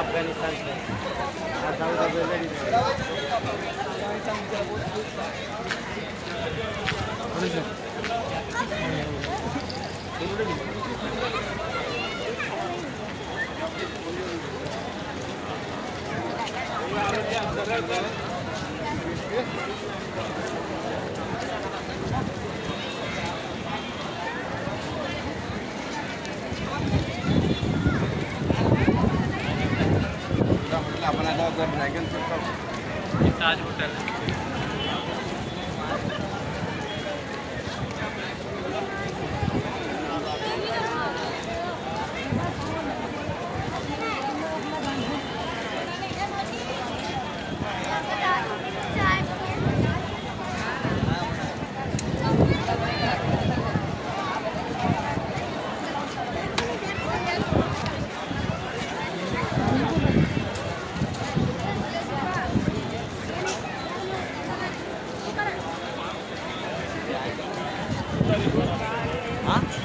अफगानिस्तान से और सऊदी अपना था उधर ड्रैगन ताज होटल है 啊。